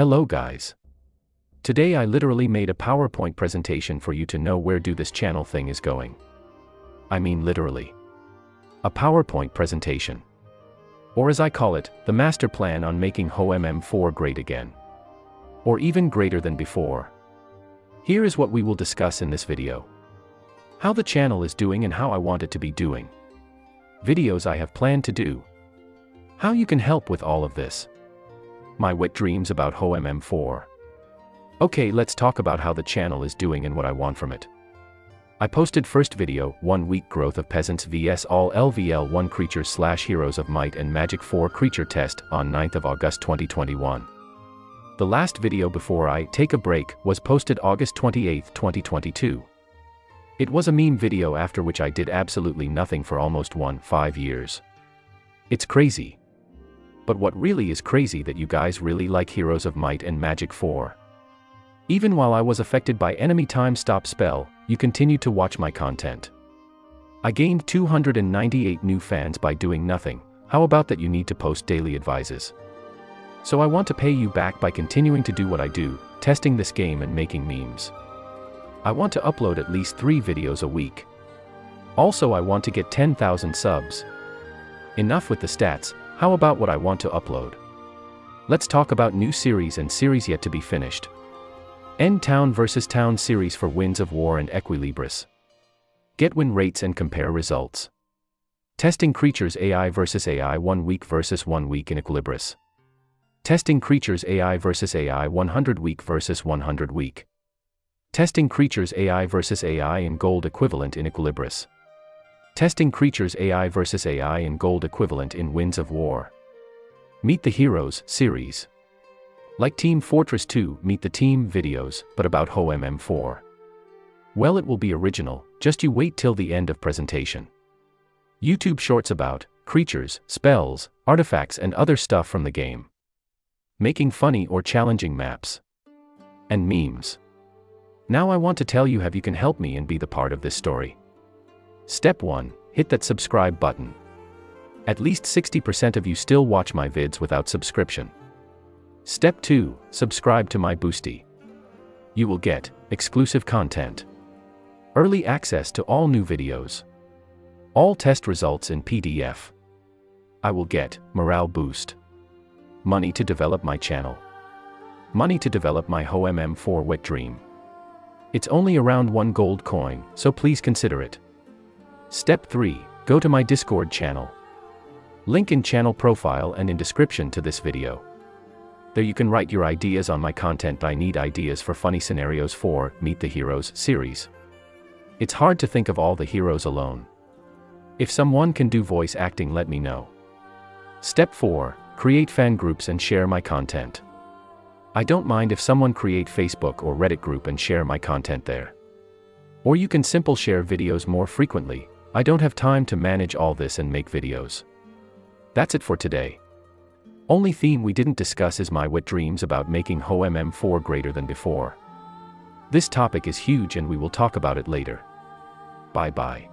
Hello guys. Today I literally made a PowerPoint presentation for you to know where do this channel thing is going. I mean literally. A PowerPoint presentation. Or as I call it, the master plan on making HoMM4 great again. Or even greater than before. Here is what we will discuss in this video. How the channel is doing and how I want it to be doing. Videos I have planned to do. How you can help with all of this. My wet dreams about HoMM4. Okay, let's talk about how the channel is doing and what I want from it. I posted first video, 1 week growth of Peasants vs all LVL 1 creatures slash Heroes of Might and Magic 4 creature test on 9th of August 2021. The last video before I take a break was posted August 28, 2022. It was a meme video after which I did absolutely nothing for almost one, 5 years. It's crazy. But what really is crazy that you guys really like Heroes of Might and Magic 4. Even while I was affected by enemy time stop spell, you continued to watch my content. I gained 298 new fans by doing nothing, how about that you need to post daily advices? So I want to pay you back by continuing to do what I do, testing this game and making memes. I want to upload at least 3 videos a week. Also I want to get 10,000 subs. Enough with the stats, how about what I want to upload? Let's talk about new series and series yet to be finished. End Town vs Town series for Winds of War and Equilibris. Get win rates and compare results. Testing creatures AI vs AI 1 week vs 1 week in Equilibris. Testing creatures AI vs AI 100 week vs 100 week. Testing creatures AI vs AI in gold equivalent in Equilibris. Testing creatures AI vs AI in gold equivalent in Winds of War. Meet the Heroes series. Like Team Fortress 2, meet the team videos, but about HoMM4. Well, it will be original, just you wait till the end of presentation. YouTube shorts about creatures, spells, artifacts, and other stuff from the game. Making funny or challenging maps. And memes. Now I want to tell you how you can help me and be the part of this story. Step 1 Hit that subscribe button. At least 60% of you still watch my vids without subscription. Step 2 Subscribe to my Boosty. You will get exclusive content, early access to all new videos, all test results in PDF. I will get morale boost, money to develop my channel, money to develop my HoMM4 wet dream. It's only around one gold coin, so please consider it. Step 3 Go to my Discord channel. Link in channel profile and in description to this video. There you can write your ideas on my content. I need ideas for funny scenarios for Meet the Heroes series. It's hard to think of all the heroes alone. If someone can do voice acting, let me know. Step 4 Create fan groups and share my content. I don't mind if someone create Facebook or Reddit group and share my content there. Or you can simple share videos more frequently, I don't have time to manage all this and make videos. That's it for today. Only theme we didn't discuss is my wet dreams about making HoMM4 greater than before. This topic is huge and we will talk about it later. Bye bye.